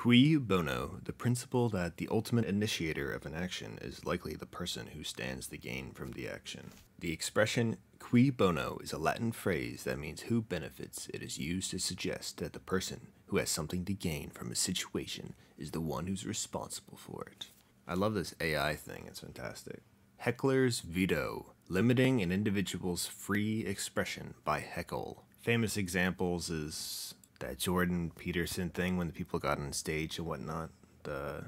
Cui bono, the principle that the ultimate initiator of an action is likely the person who stands to gain from the action. The expression cui bono is a Latin phrase that means who benefits. It is used to suggest that the person who has something to gain from a situation is the one who's responsible for it. I love this AI thing, it's fantastic. Heckler's veto, limiting an individual's free expression by heckle. Famous examples is that Jordan Peterson thing when the people got on stage and whatnot. The,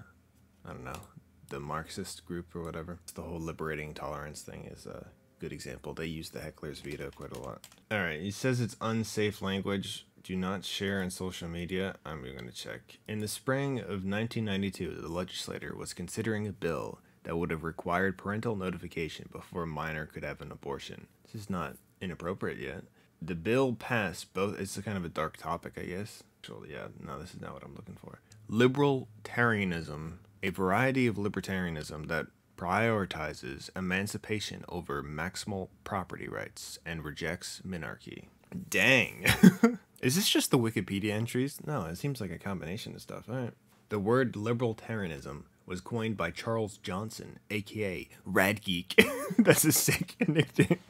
I don't know, the Marxist group or whatever. The whole liberating tolerance thing is a good example. They use the heckler's veto quite a lot. All right, he says it's unsafe language. Do not share on social media. I'm going to check. In the spring of 1992, the legislature was considering a bill that would have required parental notification before a minor could have an abortion. This is not inappropriate yet. The bill passed both. It's kind of a dark topic, I guess. Actually, yeah, no, this is not what I'm looking for. Liberaltarianism, a variety of libertarianism that prioritizes emancipation over maximal property rights and rejects minarchy. Dang. Is this just the Wikipedia entries? No, it seems like a combination of stuff. All right. The word liberaltarianism was coined by Charles Johnson, aka Rad Geek. That's a sick nickname.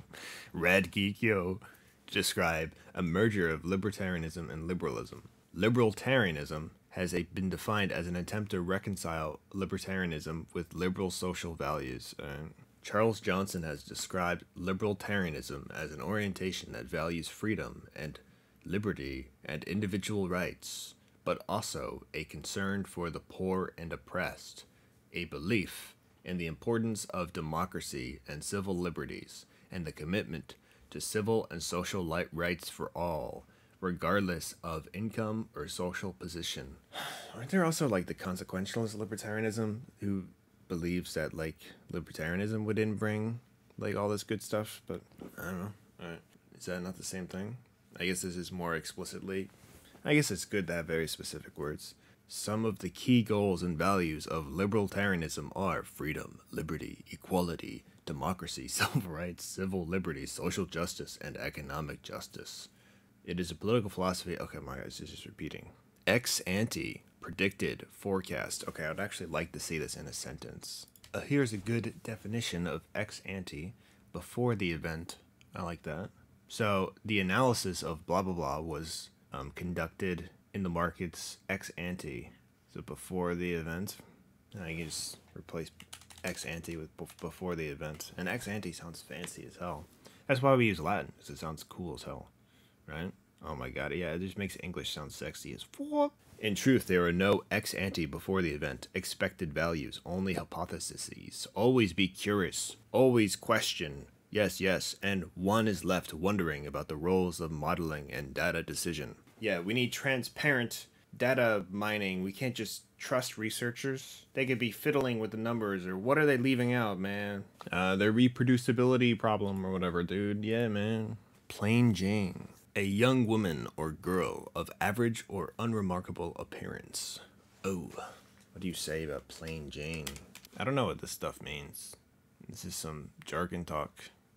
Rad Geek, yo. Describe a merger of libertarianism and liberalism. Liberaltarianism has been defined as an attempt to reconcile libertarianism with liberal social values. Uh, Charles Johnson has described liberaltarianism as an orientation that values freedom and liberty and individual rights, but also a concern for the poor and oppressed, a belief in the importance of democracy and civil liberties, and the commitment to civil and social rights for all, regardless of income or social position. Aren't there also like the consequentialist libertarianism who believes that like libertarianism wouldn't bring like all this good stuff? But I don't know. Is that not the same thing? I guess this is more explicitly. I guess it's good to have very specific words. Some of the key goals and values of liberaltarianism are freedom, liberty, equality, democracy, civil rights, civil liberties, social justice, and economic justice. It is a political philosophy. Okay, my guys, this is repeating. Ex ante, predicted, forecast. Okay, I'd actually like to see this in a sentence. Uh, here's a good definition of ex ante before the event. I like that. So the analysis of blah blah blah was um, conducted in the markets ex ante, so before the event. I can just replace ex ante with before the event. And ex ante sounds fancy as hell. That's why we use Latin, because it sounds cool as hell, right? Oh my god, yeah, it just makes English sound sexy as fuck. In truth, there are no ex ante before the event, expected values, only hypotheses. Always be curious, always question, Yes, yes, and one is left wondering about the roles of modeling and data decision. Yeah, we need transparent data mining. We can't just trust researchers. They could be fiddling with the numbers, or what are they leaving out, man? Uh, their reproducibility problem or whatever, dude. Yeah, man. Plain Jane. A young woman or girl of average or unremarkable appearance. Oh, what do you say about Plain Jane? I don't know what this stuff means. This is some jargon talk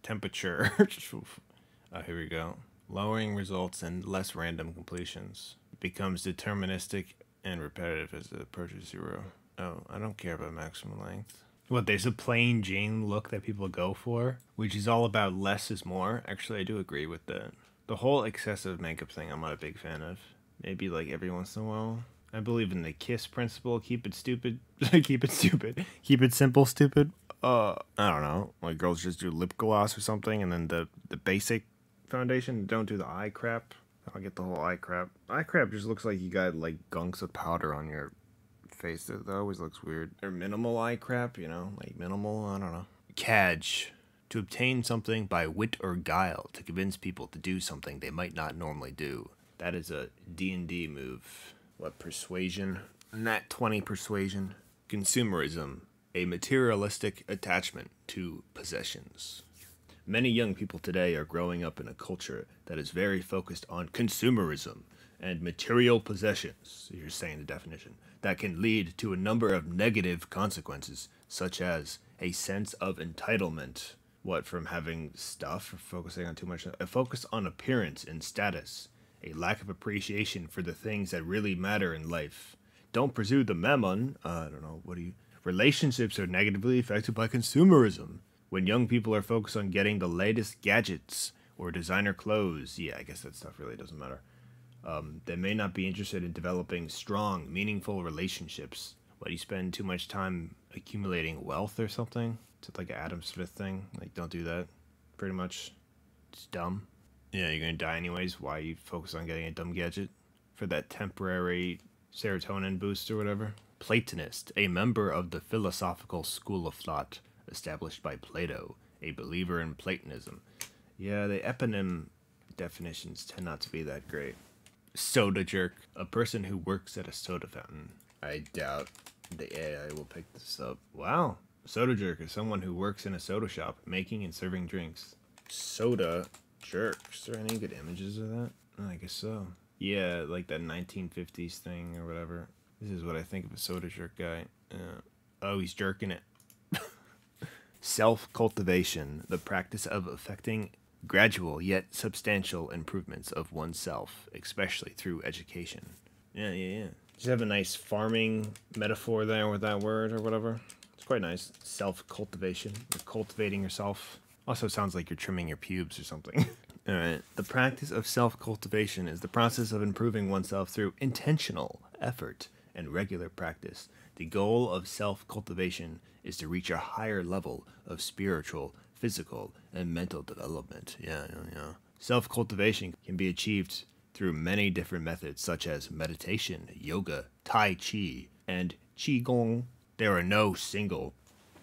temperature. uh, here we go. Lowering results and less random completions. Becomes deterministic and repetitive as it approaches zero. Oh, I don't care about maximum length. What, there's a plain Jane look that people go for, which is all about less is more. Actually, I do agree with that. The whole excessive makeup thing, I'm not a big fan of. Maybe like every once in a while. I believe in the KISS principle. Keep it stupid. keep it stupid. Keep it simple, stupid uh, I don't know, like girls just do lip gloss or something, and then the the basic foundation. Don't do the eye crap. I'll get the whole eye crap. Eye crap just looks like you got like gunks of powder on your face. That, always looks weird. Or minimal eye crap, you know, like minimal. I don't know. Cadge. To obtain something by wit or guile to convince people to do something they might not normally do. That is a D&D move. What, persuasion? Nat 20 persuasion. Consumerism a materialistic attachment to possessions. Many young people today are growing up in a culture that is very focused on consumerism and material possessions, you're saying the definition, that can lead to a number of negative consequences, such as a sense of entitlement. What, from having stuff, or focusing on too much, a focus on appearance and status, a lack of appreciation for the things that really matter in life, don't pursue the mammon. Uh, I don't know. What do you. Relationships are negatively affected by consumerism. When young people are focused on getting the latest gadgets or designer clothes, yeah, I guess that stuff really doesn't matter. Um, they may not be interested in developing strong, meaningful relationships. What, you spend too much time accumulating wealth or something? It's like an Adam Smith thing. Like, don't do that. Pretty much. It's dumb. Yeah, you're gonna die anyways. Why you focus on getting a dumb gadget? For that temporary serotonin boost or whatever? Platonist, a member of the philosophical school of thought established by Plato, a believer in Platonism. Yeah, the eponym definitions tend not to be that great. Soda jerk, a person who works at a soda fountain. I doubt the AI will pick this up. Wow, soda jerk is someone who works in a soda shop making and serving drinks. Soda jerk. Is there any good images of that? I guess so. Yeah, like that 1950s thing or whatever. This is what I think of a soda jerk guy. Uh, oh, he's jerking it. Self cultivation, the practice of effecting gradual yet substantial improvements of oneself, especially through education. Yeah, yeah, yeah. Just have a nice farming metaphor there with that word or whatever. It's quite nice. Self cultivation, cultivating yourself. Also sounds like you're trimming your pubes or something. All right. The practice of self cultivation is the process of improving oneself through intentional effort and regular practice. The goal of self cultivation is to reach a higher level of spiritual, physical, and mental development. Yeah, yeah, yeah. Self cultivation can be achieved through many different methods, such as meditation, yoga, Tai Chi, and Qigong. There are no single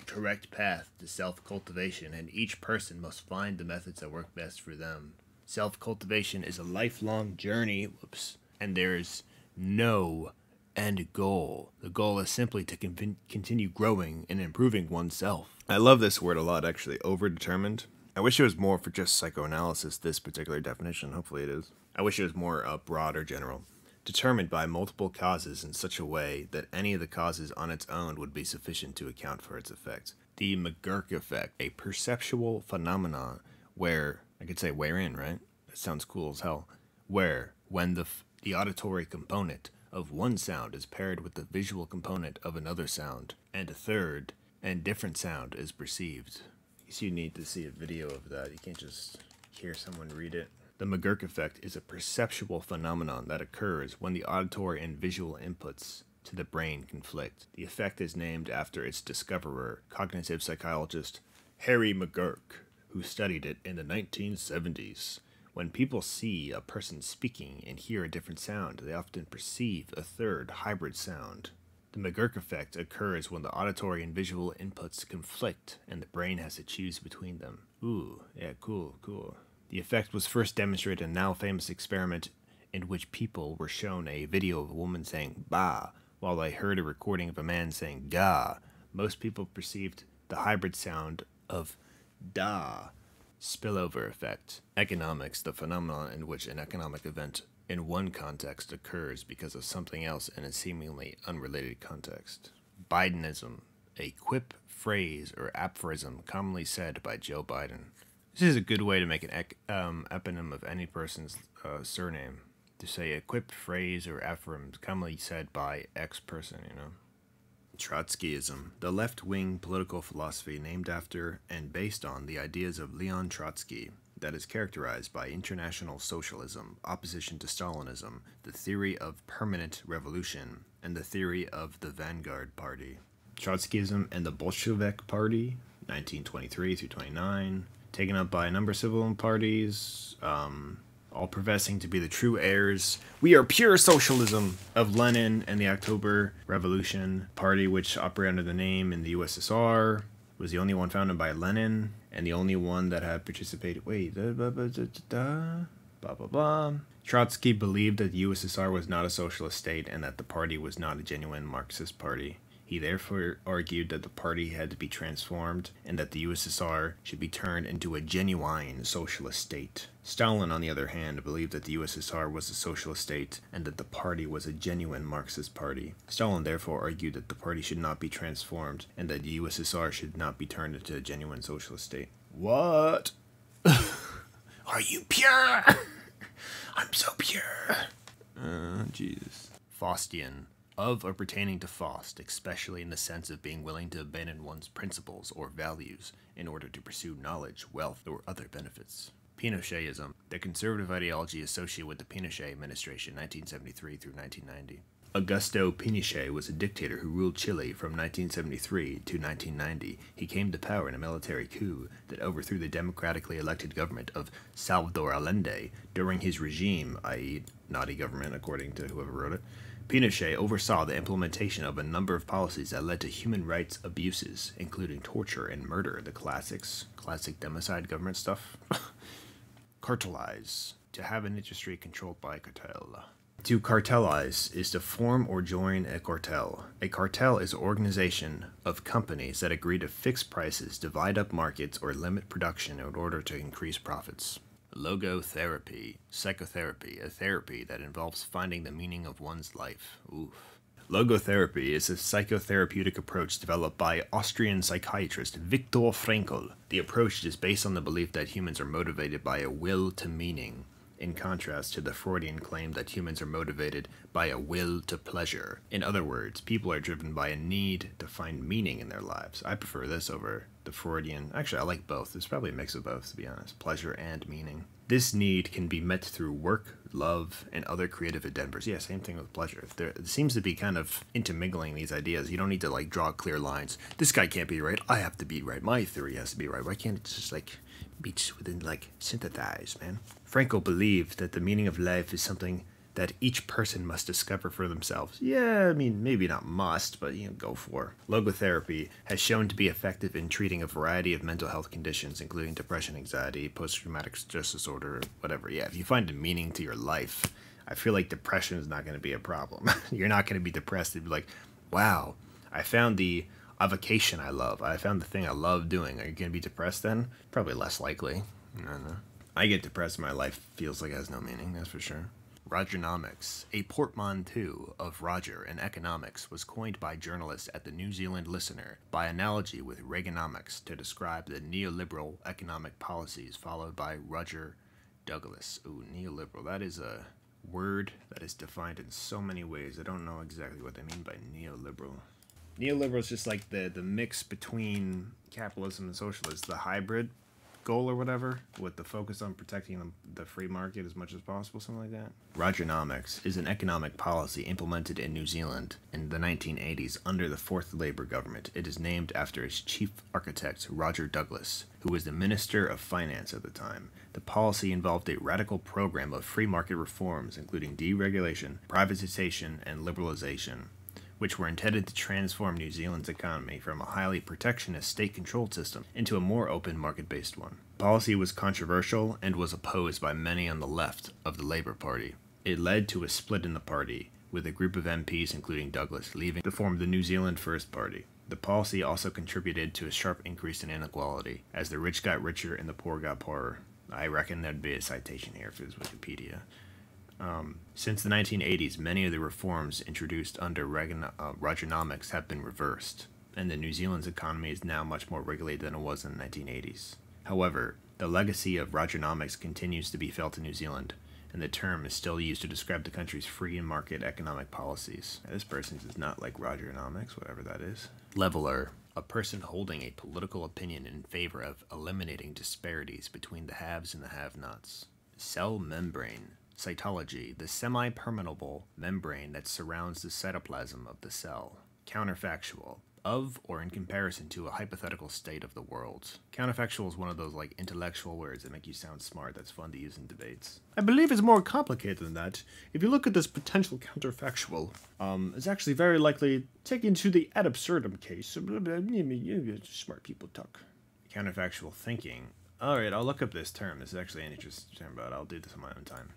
correct path to self cultivation, and each person must find the methods that work best for them. Self cultivation is a lifelong journey, whoops, and there is no end goal. The goal is simply to con- continue growing and improving oneself. I love this word a lot, actually, overdetermined. I wish it was more for just psychoanalysis, this particular definition. Hopefully it is. I wish it was more uh, broad or general determined by multiple causes in such a way that any of the causes on its own would be sufficient to account for its effects. The McGurk effect, a perceptual phenomenon where, I could say wherein, right? That sounds cool as hell. Where, when the, the auditory component of one sound is paired with the visual component of another sound, and a third and different sound is perceived. Guess you need to see a video of that. You can't just hear someone read it. The McGurk effect is a perceptual phenomenon that occurs when the auditory and visual inputs to the brain conflict. The effect is named after its discoverer, cognitive psychologist Harry McGurk, who studied it in the 1970s. When people see a person speaking and hear a different sound, they often perceive a third hybrid sound. The McGurk effect occurs when the auditory and visual inputs conflict and the brain has to choose between them. Ooh, yeah, cool, cool. The effect was first demonstrated in a now famous experiment in which people were shown a video of a woman saying ba while they heard a recording of a man saying ga. Most people perceived the hybrid sound of da. Spillover effect. Economics, the phenomenon in which an economic event in one context occurs because of something else in a seemingly unrelated context. Bidenism, a quip, phrase, or aphorism commonly said by Joe Biden. This is a good way to make an um, eponym of any person's uh, surname. To say a quipped phrase or aphorism commonly said by X person, you know. Trotskyism, the left wing political philosophy named after and based on the ideas of Leon Trotsky, that is characterized by international socialism, opposition to Stalinism, the theory of permanent revolution, and the theory of the vanguard party. Trotskyism and the Bolshevik Party, 1923 through 29, taken up by a number of civil parties, um, all professing to be the true heirs. We are pure socialism of Lenin and the October Revolution Party, which operated under the name in the USSR, was the only one founded by Lenin and the only one that had participated. Wait, da, da, da, da, blah blah blah. Trotsky believed that the USSR was not a socialist state and that the party was not a genuine Marxist party. He therefore argued that the party had to be transformed and that the USSR should be turned into a genuine socialist state. Stalin, on the other hand, believed that the USSR was a socialist state and that the party was a genuine Marxist party. Stalin therefore argued that the party should not be transformed and that the USSR should not be turned into a genuine socialist state. What? Are you pure? I'm so pure. Uh, Jesus. Faustian of or pertaining to Faust, especially in the sense of being willing to abandon one's principles or values in order to pursue knowledge, wealth, or other benefits. Pinochetism, the conservative ideology associated with the Pinochet administration 1973 through 1990. Augusto Pinochet was a dictator who ruled Chile from 1973 to 1990. He came to power in a military coup that overthrew the democratically elected government of Salvador Allende. During his regime, i.e., naughty government according to whoever wrote it, Pinochet oversaw the implementation of a number of policies that led to human rights abuses, including torture and murder, the classics, classic democide government stuff. Cartelize, to have an industry controlled by a cartel. To cartelize is to form or join a cartel. A cartel is an organization of companies that agree to fix prices, divide up markets, or limit production in order to increase profits. Logotherapy, psychotherapy, a therapy that involves finding the meaning of one's life. Oof. Logotherapy is a psychotherapeutic approach developed by Austrian psychiatrist Viktor Frankl. The approach is based on the belief that humans are motivated by a will to meaning, in contrast to the Freudian claim that humans are motivated by a will to pleasure. In other words, people are driven by a need to find meaning in their lives. I prefer this over the Freudian. Actually, I like both. It's probably a mix of both, to be honest pleasure and meaning. This need can be met through work, love, and other creative endeavors. Yeah, same thing with pleasure. There seems to be kind of intermingling these ideas. You don't need to like draw clear lines. This guy can't be right. I have to be right. My theory has to be right. Why can't it just like be within like synthesize, man? Frankl believed that the meaning of life is something that each person must discover for themselves. Yeah, I mean, maybe not must, but you know, go for. Logotherapy has shown to be effective in treating a variety of mental health conditions, including depression, anxiety, post traumatic stress disorder, whatever. Yeah, if you find a meaning to your life, I feel like depression is not going to be a problem. You're not going to be depressed and be like, wow, I found the avocation I love. I found the thing I love doing. Are you going to be depressed then? Probably less likely. I get depressed my life feels like it has no meaning, that's for sure. Rogernomics, a portmanteau of Roger and economics, was coined by journalists at the New Zealand Listener by analogy with Reaganomics to describe the neoliberal economic policies followed by Roger Douglas. Ooh, neoliberal. That is a word that is defined in so many ways. I don't know exactly what they mean by neoliberal. Neoliberal is just like the, the mix between capitalism and socialism, the hybrid goal or whatever, with the focus on protecting the, free market as much as possible, something like that. Rogernomics is an economic policy implemented in New Zealand in the 1980s under the Fourth Labour government. It is named after its chief architect, Roger Douglas, who was the Minister of Finance at the time. The policy involved a radical program of free market reforms, including deregulation, privatization, and liberalization which were intended to transform New Zealand's economy from a highly protectionist state controlled system into a more open market based one. Policy was controversial and was opposed by many on the left of the Labour Party. It led to a split in the party, with a group of MPs, including Douglas, leaving to form the New Zealand First Party. The policy also contributed to a sharp increase in inequality, as the rich got richer and the poor got poorer. I reckon there'd be a citation here if it was Wikipedia. Um, since the 1980s, many of the reforms introduced under Reagan, uh, have been reversed, and the New Zealand's economy is now much more regulated than it was in the 1980s. However, the legacy of Reaganomics continues to be felt in New Zealand, and the term is still used to describe the country's free and market economic policies. This person does not like Reaganomics, whatever that is. Leveler, a person holding a political opinion in favor of eliminating disparities between the haves and the have nots. Cell membrane, Cytology, the semi permeable membrane that surrounds the cytoplasm of the cell. Counterfactual, of or in comparison to a hypothetical state of the world. Counterfactual is one of those like intellectual words that make you sound smart that's fun to use in debates. I believe it's more complicated than that. If you look at this potential counterfactual, um, it's actually very likely taken to the ad absurdum case. Smart people talk. Counterfactual thinking. Alright, I'll look up this term. This is actually an interesting term, but I'll do this on my own time.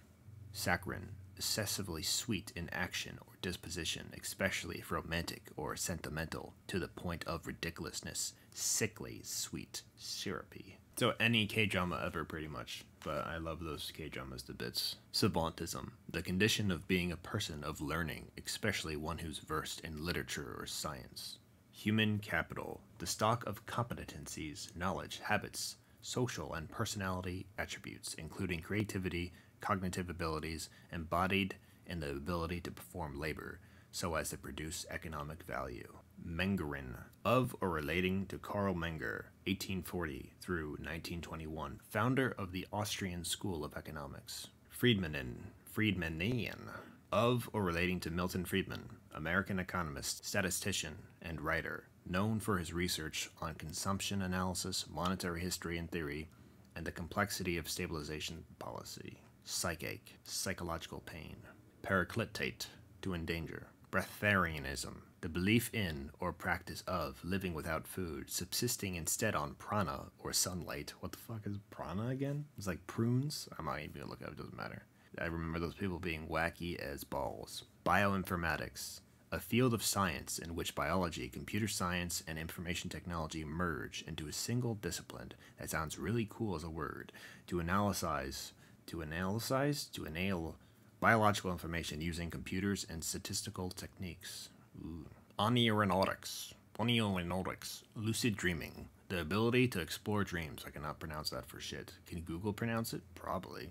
Saccharine, excessively sweet in action or disposition, especially if romantic or sentimental, to the point of ridiculousness, sickly, sweet, syrupy. So any K-drama ever, pretty much, but I love those K-dramas to bits. Savantism, the condition of being a person of learning, especially one who's versed in literature or science. Human capital, the stock of competencies, knowledge, habits, social and personality attributes, including creativity, cognitive abilities embodied in the ability to perform labor, so as to produce economic value. Mengerian, of or relating to Carl Menger, 1840 through 1921, founder of the Austrian School of Economics. Friedmanin, Friedmanian, of or relating to Milton Friedman, American economist, statistician, and writer, known for his research on consumption analysis, monetary history and theory, and the complexity of stabilization policy. Psychache, psychological pain. Periclitate, to endanger. Breatharianism, the belief in or practice of living without food, subsisting instead on prana or sunlight. What the fuck is prana again? It's like prunes? I'm not even gonna look up, it doesn't matter. I remember those people being wacky as balls. Bioinformatics, a field of science in which biology, computer science, and information technology merge into a single discipline that sounds really cool as a word to analyze, to analyze, to enable biological information using computers and statistical techniques. Ooh. Oneironautics, oneironautics, lucid dreaming, the ability to explore dreams. I cannot pronounce that for shit. Can Google pronounce it? Probably.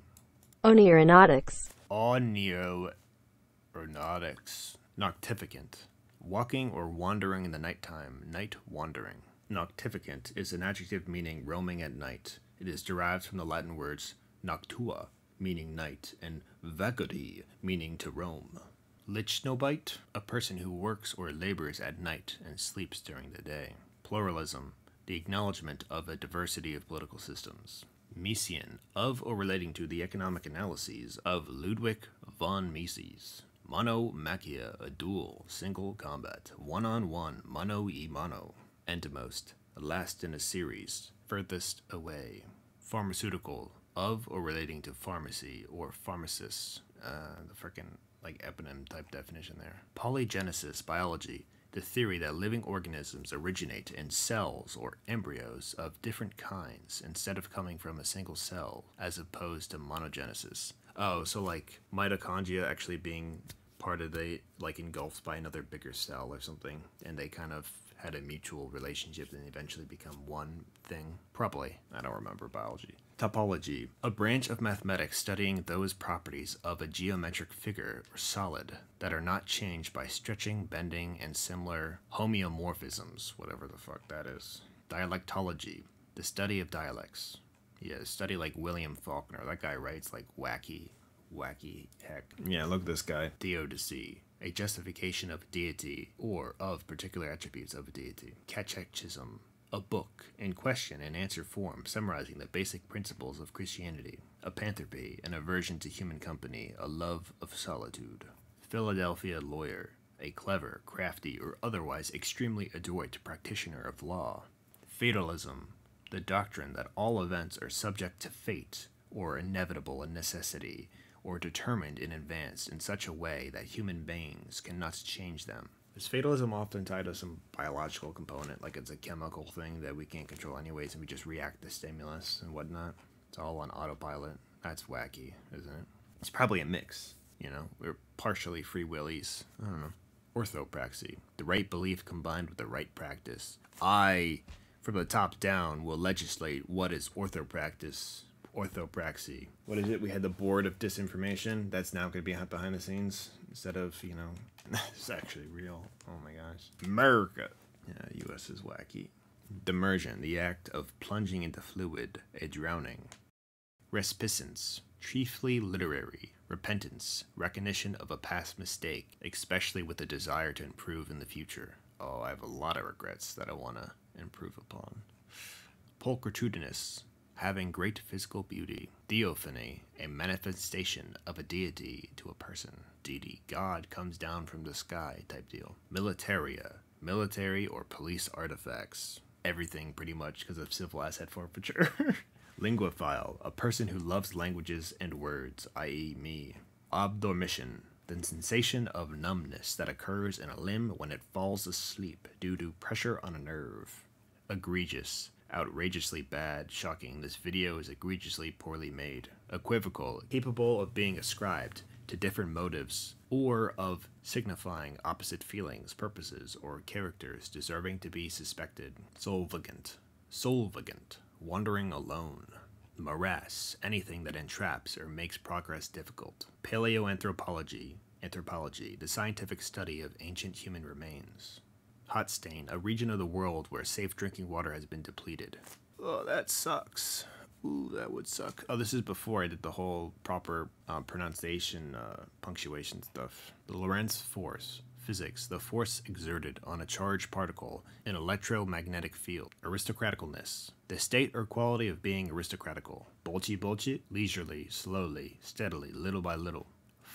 Oneironautics. Oneironautics. Noctivagant. Walking or wandering in the nighttime. Night wandering. Noctivagant is an adjective meaning roaming at night. It is derived from the Latin words noctua, meaning night, and vagari, meaning to roam. Lychnobite, a person who works or labors at night and sleeps during the day. Pluralism, the acknowledgement of a diversity of political systems. Miesian, of or relating to the economic analyses of Ludwig von Mises. Monomachia, a duel, single combat, one on one, Mono e mono. Entomost, last in a series, furthest away. Pharmaceutical, of or relating to pharmacy or pharmacists. Uh, the freaking like eponym type definition there. Polygenesis, biology, the theory that living organisms originate in cells or embryos of different kinds instead of coming from a single cell, as opposed to monogenesis. Oh, so like mitochondria actually being part of the, like engulfed by another bigger cell or something, and they kind of had a mutual relationship and eventually become one thing? Probably. I don't remember biology. Topology, a branch of mathematics studying those properties of a geometric figure or solid that are not changed by stretching, bending, and similar homeomorphisms, whatever the fuck that is. Dialectology, the study of dialects. Yeah, study like William Faulkner. That guy writes like wacky, wacky heck. Yeah, look at this guy. Theodicy, a justification of deity or of particular attributes of a deity. Catechism, a book in question and answer form summarizing the basic principles of Christianity. Apanthropy, an aversion to human company, a love of solitude. Philadelphia lawyer, a clever, crafty, or otherwise extremely adroit practitioner of law. Fatalism, the doctrine that all events are subject to fate or inevitable in necessity or determined in advance in such a way that human beings cannot change them. Is fatalism often tied to some biological component, like it's a chemical thing that we can't control anyways and we just react to stimulus and whatnot? It's all on autopilot. That's wacky, isn't it? It's probably a mix, you know? We're partially free willies. I don't know. Orthopraxy, the right belief combined with the right practice. I, from the top down, will legislate what is orthopractice orthopraxy. What is it? We had the board of disinformation. That's now going to be behind the scenes instead of, you know, it's actually real. Oh my gosh. America. Yeah, U.S. is wacky. Demersion, the act of plunging into fluid, a drowning. Respicency, chiefly literary. Repentance, recognition of a past mistake, especially with a desire to improve in the future. Oh, I have a lot of regrets that I want to improve upon. Pulchritudinous, having great physical beauty. Theophany, a manifestation of a deity to a person. Deity, God comes down from the sky type deal. Militaria, military or police artifacts. Everything pretty much because of civil asset forfeiture. Linguophile, a person who loves languages and words, i.e., me. Obdormition, the sensation of numbness that occurs in a limb when it falls asleep due to pressure on a nerve. Egregious, outrageously bad, shocking. This video is egregiously poorly made. Equivocal, capable of being ascribed to different motives or of signifying opposite feelings, purposes, or characters deserving to be suspected. Solvagant, solvagant, wandering alone. Morass, anything that entraps or makes progress difficult. Paleoanthropology, Anthropology, the scientific study of ancient human remains. Hot stain, a region of the world where safe drinking water has been depleted. Oh, that sucks. Ooh, that would suck. Oh, this is before I did the whole proper um, pronunciation, uh, punctuation stuff. The Lorentz force, physics, the force exerted on a charged particle in electromagnetic field. Aristocraticalness, the state or quality of being aristocratical. Bolchi bolchi, leisurely, slowly, steadily, little by little.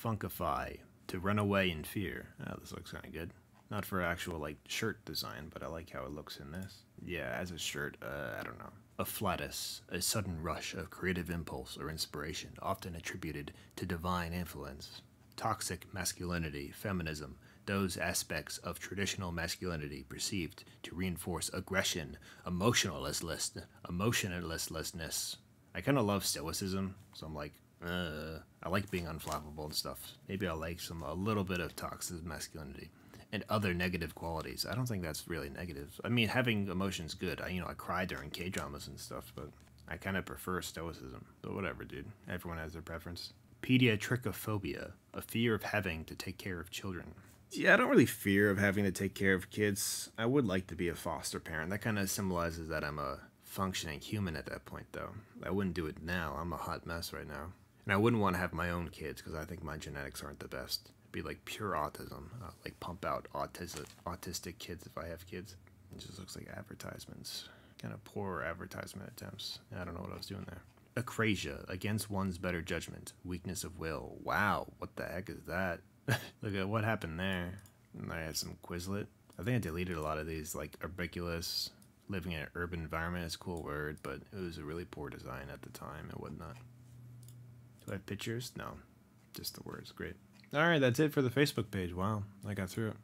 Funkify, to run away in fear. Oh, this looks kind of good. Not for actual like shirt design, but I like how it looks in this. Yeah, as a shirt, uh, I don't know. Afflatus, a sudden rush of creative impulse or inspiration, often attributed to divine influence. Toxic masculinity, feminism, those aspects of traditional masculinity perceived to reinforce aggression, emotionlessness, emotionlessness. I kind of love stoicism, so I'm like, uh, I like being unflappable and stuff. Maybe I like some a little bit of toxic masculinity and other negative qualities. I don't think that's really negative. I mean, having emotions good. I you know I cry during K dramas and stuff, but I kind of prefer stoicism. But whatever, dude. Everyone has their preference. Pediatricophobia, a fear of having to take care of children. Yeah, I don't really fear of having to take care of kids. I would like to be a foster parent. That kind of symbolizes that I'm a functioning human at that point, though. I wouldn't do it now. I'm a hot mess right now. And I wouldn't want to have my own kids because I think my genetics aren't the best. Be like pure autism, uh, like pump out autistic, autistic kids if I have kids. It just looks like advertisements. Kind of poor advertisement attempts. I don't know what I was doing there. Acrasia, against one's better judgment, weakness of will. Wow, what the heck is that? Look at what happened there. I had some Quizlet. I think I deleted a lot of these, like Urbicolous, living in an urban environment is a cool word, but it was a really poor design at the time and whatnot. Do I have pictures? No, just the words. Great. All right, that's it for the Facebook page. Wow, I got through it.